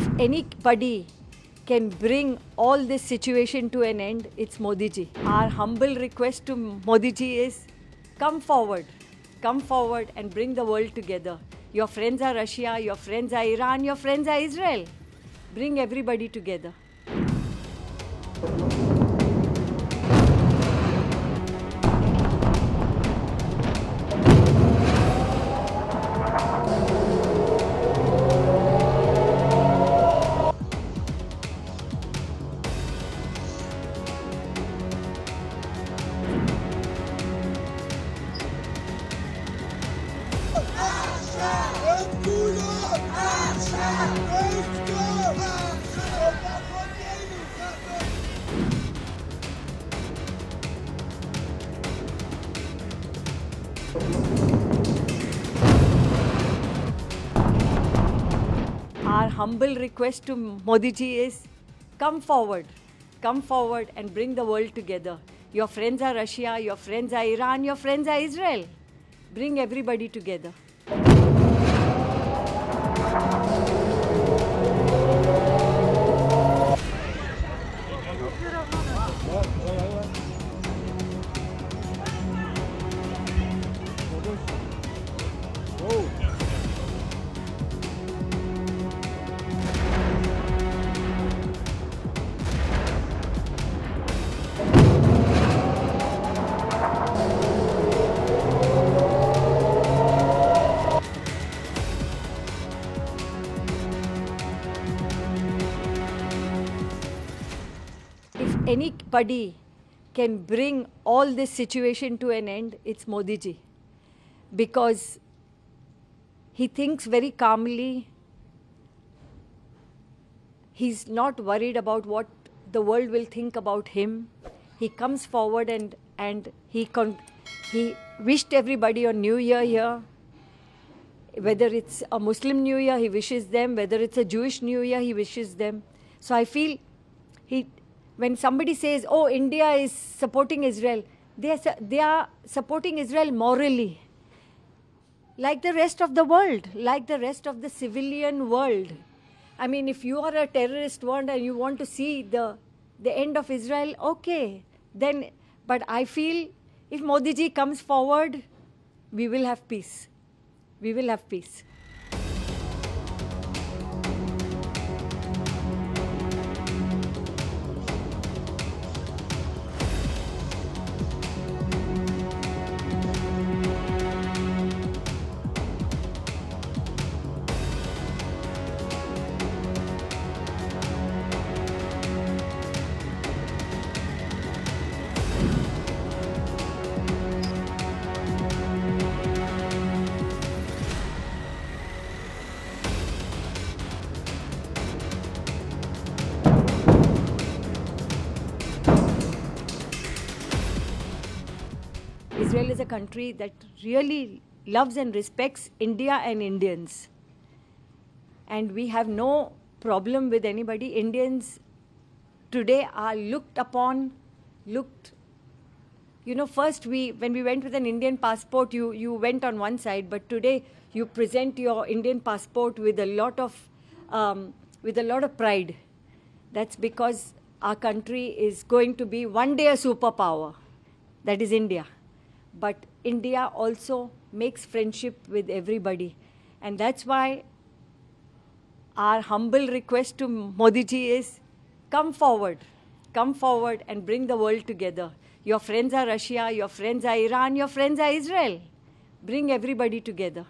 If anybody can bring all this situation to an end, it's Modi ji. Our humble request to Modi ji is come forward, come forward and bring the world together. Your friends are Russia, your friends are Iran, your friends are Israel. Bring everybody together. Our humble request to Modi ji is come forward, come forward and bring the world together. Your friends are Russia, your friends are Iran, your friends are Israel. Bring everybody together. Anybody can bring all this situation to an end, it's Modi ji. Because he thinks very calmly. He's not worried about what the world will think about him. He comes forward and, and he, con- he wished everybody a New Year here. Whether it's a Muslim New Year, he wishes them. Whether it's a Jewish New Year, he wishes them. So I feel he when somebody says oh india is supporting israel they are, they are supporting israel morally. Like the rest of the world like the rest of the civilian world. I mean if you are a terrorist one and you want to see the the end of israel okay. Then but i feel if modi ji comes forward we will have peace. We will have peace Israel is a country that really loves and respects India and Indians. And we have no problem with anybody. Indians today are looked upon, looked. You know, first we when we went with an Indian passport, you you went on one side, but today you present your Indian passport with a lot of um, with a lot of pride. That's because our country is going to be one day a superpower. That is India but India also makes friendship with everybody. And that's why our humble request to Modi ji is come forward, come forward and bring the world together. Your friends are Russia, your friends are Iran, your friends are Israel. Bring everybody together.